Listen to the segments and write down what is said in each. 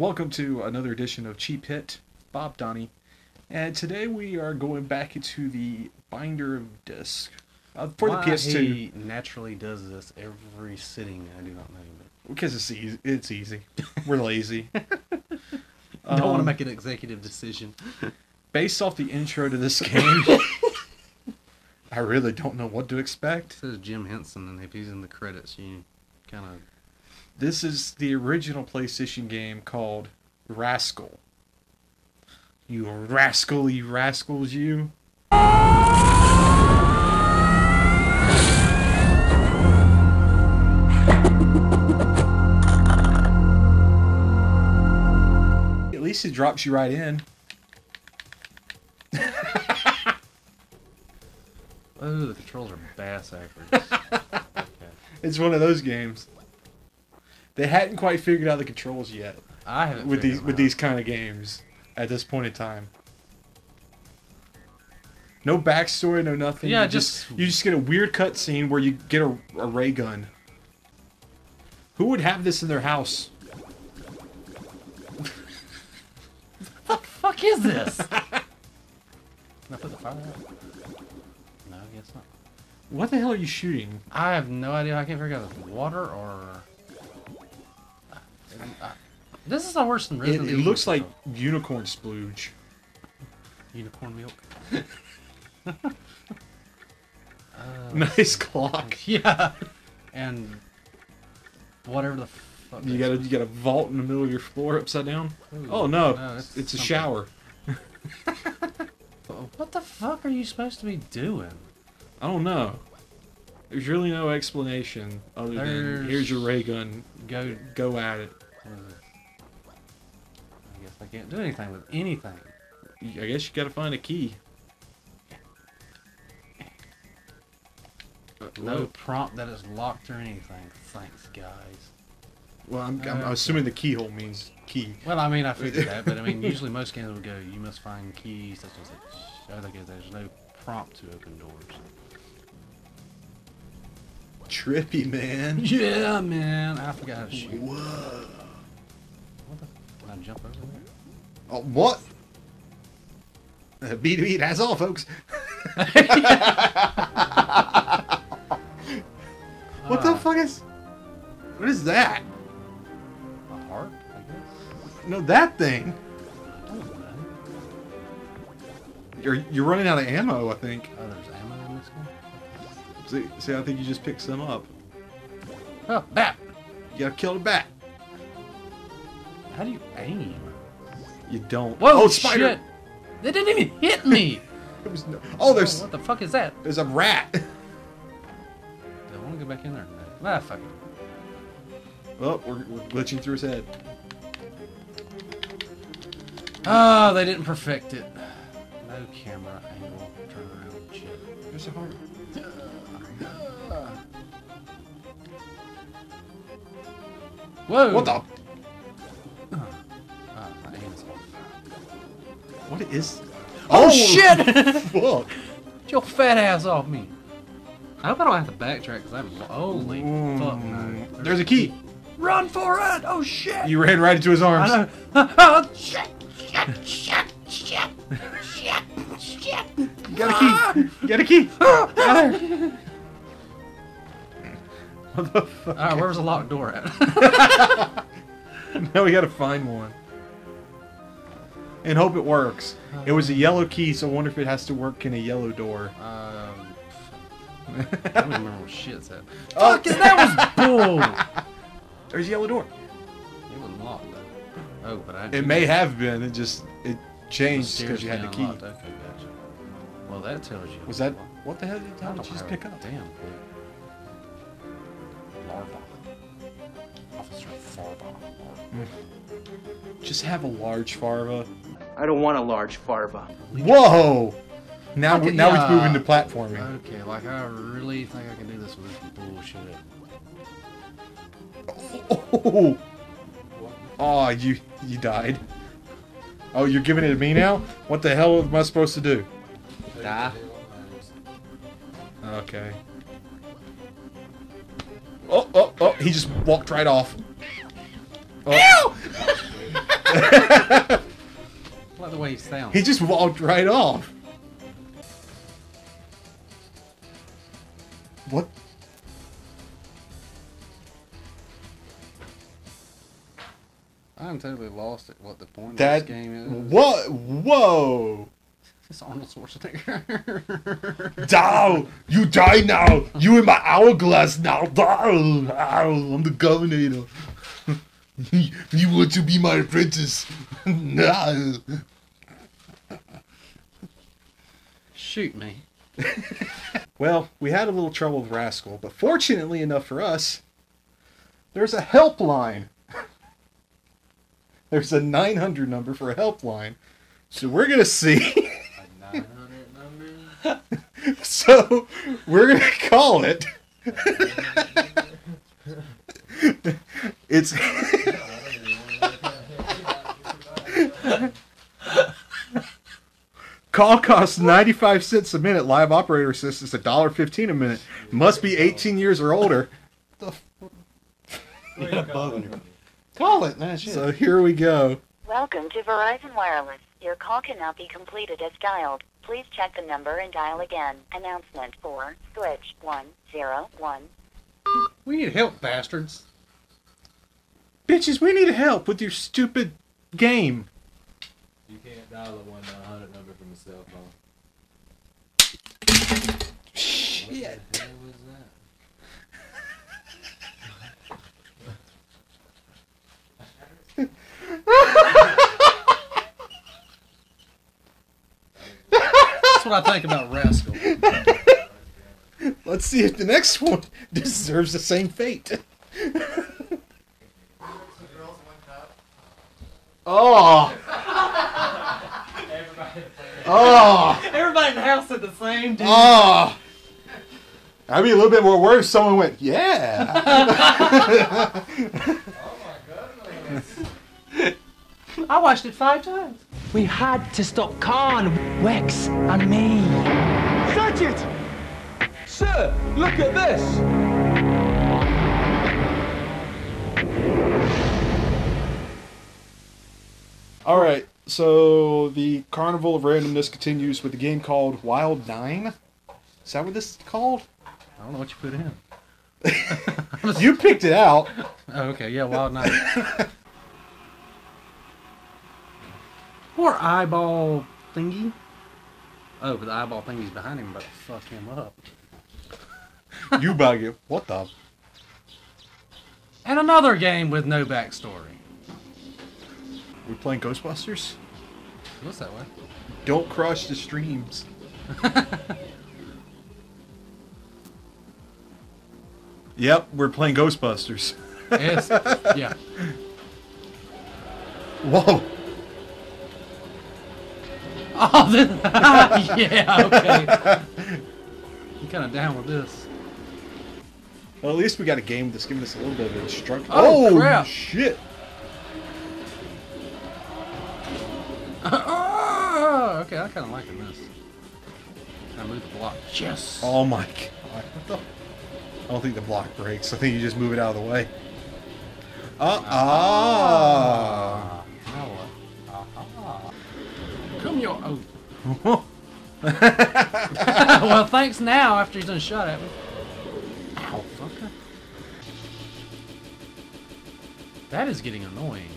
Welcome to another edition of Cheap Hit. Bob Donnie. And today we are going back into the binder of disc. Uh, for Why the PS2. he naturally does this every sitting, I do not know. but Because it's easy. It's easy. We're lazy. Don't want to Um, make an executive decision. Based off the intro to this game, I really don't know what to It expect. says Jim Henson, and if he's in the credits, you kind of. This is the original PlayStation game called Rascal. You rascally rascals, you. At least it drops you right in. Oh, the controls are bass backwards. okay. It's one of those games. They hadn't quite figured out the controls yet I haven't with these with out. these kind of games at this point in time. No backstory, no nothing. Yeah, you just, just- you just get a weird cutscene where you get a, a ray gun. Who would have this in their house? What the fuck is this? Can I put the fire out? No, I guess not. What the hell are you shooting? I have no idea. I can't figure out if it's water or. This is the worse than It, Resident it Evil looks like unicorn splooge. unicorn milk. Uh, Nice clock. Yeah, and whatever the fuck. You got a you got a vault in the middle of your floor upside down. Ooh, Oh no, it's, it's a something. shower. What the fuck are you supposed to be doing? I don't know. There's really no explanation other than There's- here's your ray gun. Go. Go at it. Can't do anything with anything. I guess you gotta find a key. No prompt that is locked or anything. Thanks, guys. Well, I'm, I'm Okay. assuming the keyhole means key. Well, I mean, I figured that, but I mean, usually most games would go, you must find keys, such as such. I think there's no prompt to open doors. Trippy, man. Yeah, man. I forgot how to shoot. Whoa. What the? Can I jump over there? Oh, what? Uh, B2B, that's all, folks. what the Ah, fuck is... What is that? A heart, I guess. No, that thing. Know. You're, you're running out of ammo, I think. Oh, there's ammo in this one. See, see, I think you just picked some up. Oh, bat. You gotta kill the bat. How do you aim? You don't. Whoa, oh, spider! shit! They didn't even hit me. It was no- oh, there's what the fuck is that? there's a rat. I want to go back in there? Ah, fuck it. Oh, we're, we're glitching through his head. Oh, they didn't perfect it. No camera angle. Turn around. Shit. There's a heart. Whoa! What the? What is? Oh, shit! Fuck! Get your fat ass off me. I hope I don't have to backtrack because I'm. Holy fuck no. Mm, There's a key. Run for it! Oh shit! You ran right into his I arms. know. Oh, shit! Shit! Shit! Shit! Shit! Shit! You got a key. Got a key. What the fuck? Alright, where was the locked door at? Now we gotta find one. And hope it works. It was a yellow key, so I wonder if it has to work in a yellow door. um, I don't remember what shit said. Oh. Fuck that was bull! There's a yellow door. It wasn't locked though. Oh, but I. It may have been. It just it changed because you had the key. Unlocked. Okay, gotcha. Well, that tells you. Was that what the hell did, how did you just pick up? Damn. Larva. Officer Farva. Just have a large farva. I don't want a large farva. Whoa! Now Fuck we it, now yeah. we're moving to platforming. Okay, like I really think I can do this with this bullshit. Oh, oh, you you died. Oh, you're giving it to me now? What the hell am I supposed to do? Die. Okay. Oh, oh, oh! He just walked right off. Oh. The way he sounds. He just walked right off. What? I'm totally lost at what the point That of this game is. what? Whoa! It's Arnold Schwarzenegger. Dow, you die now. You in my hourglass now. Dow, I'm the governor. you want to be my apprentice? no. Shoot me. Well, we had a little trouble with Rascal, but fortunately enough for us, there's a helpline. There's a 900 number for a helpline. So we're going to see. 900 numbers. so we're going to call it. it's. Call costs 95 cents a minute. Live operator assistance $1.15 a minute. Must be 18 years or older. Call it, man. Shit. So here we go. Welcome to Verizon Wireless. Your call cannot be completed as dialed. Please check the number and dial again. Announcement for switch 101. we need help, bastards. Bitches, we need help with your stupid game. You can't dial a 1 900 number from a cell phone. Shit. What the hell was that? That's what I think about Rascal. Let's see if the next one deserves the same fate. oh. Oh. Everybody in the house said the same, dude. Oh. I'd be a little bit more worried if someone went, yeah. oh my goodness. I watched it five times. We had to stop Khan, Wex, and me. Search it! Sir, look at this! All right, so the Carnival of Randomness continues with a game called Wild Nine. Is that what this is called? I don't know what you put in. You picked it out. Oh, okay, yeah, Wild Nine. Poor eyeball thingy. Oh, but the eyeball thingy's behind him, but fuck him up. You bug it. What the? And another game with no backstory. We playing Ghostbusters? Looks that way. Don't crush the streams. yep, we're playing Ghostbusters. It's, yeah. Whoa. Oh, this, yeah, okay. I'm kind of down with this. Well, at least we got a game that's giving us a little bit of instruction. Oh, oh, crap. shit. Oh, okay, I kind of liking this. I move the block. Yes. Oh my god. What the? I don't think the block breaks. I think you just move it out of the way. Uh ah. Now what? Aha. Come your. Oh. well, thanks now after he's done shot at me. Ow, fucker. That is getting annoying.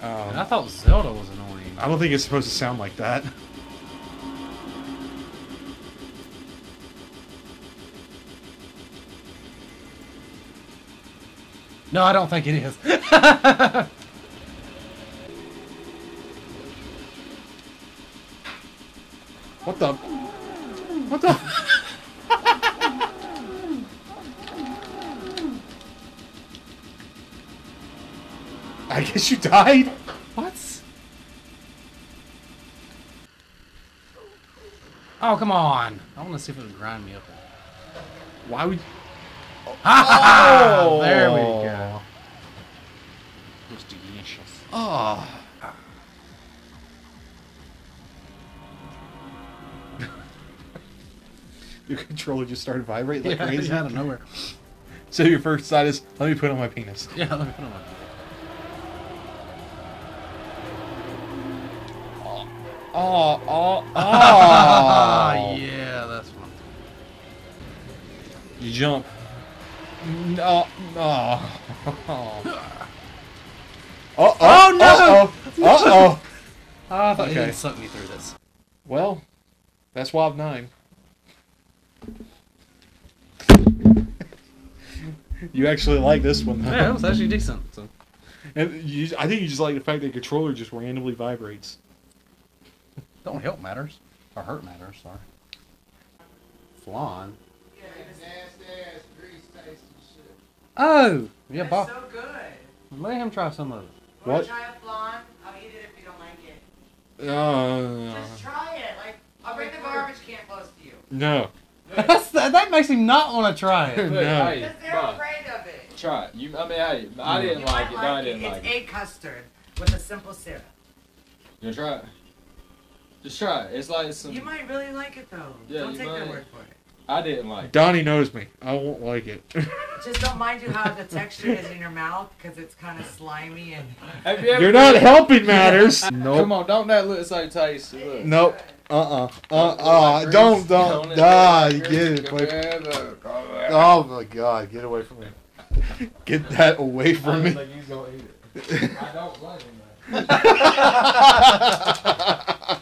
And I Um, thought Zelda was annoying. I don't think it's supposed to sound like that. No, I don't think it is. What the? What the? I guess you died. what? Oh, come on. I want to see if it'll grind me up. Why would? Oh, there we go. Looks delicious. Oh. Your controller just started vibrating like Yeah, crazy. out of nowhere. So your first thought is, let me put on my penis. Yeah, let me put it on. Oh, oh, Ah, oh. yeah, that's one. You jump. No, no. Oh, oh, Oh, no! Uh oh. Uh oh. Ah, I thought Okay. didn't suck me through this. Well, that's Wild 9. you actually like this one, though. Yeah, it was actually decent. So. And you, I think you just like the fact that the controller just randomly vibrates. Don't help matters. Or hurt matters, sorry. Flan. Oh! Yeah, Bob. so good. Let him try some of it. Wanna What? try a flan? I'll eat it if you don't like it. Uh, Just try it. Like, I'll bring the garbage can close to you. no. That's, that, that makes him not want to try it. Look, No. hey, Because they're Bob, afraid of it. try it. You, I mean, hey, I didn't You like might it. No, I didn't It's like it. It's egg custard with a simple syrup. You wanna try it? Just try it. It's like some. You might really like it though. Yeah, don't you take their word for it. I didn't like. it. Donnie knows me. I won't like it. Just don't mind you how the texture is in your mouth because it's kind of slimy and. Have you ever You're not helping matters. Come on, don't that look so tasty? Look. Nope. Uh uh. Uh Like uh. Don't don't. on it. Ah, you get it. on Like, oh my god. Get away from me. Get that away from don't me. think he's gonna eat it. I don't blame him. man.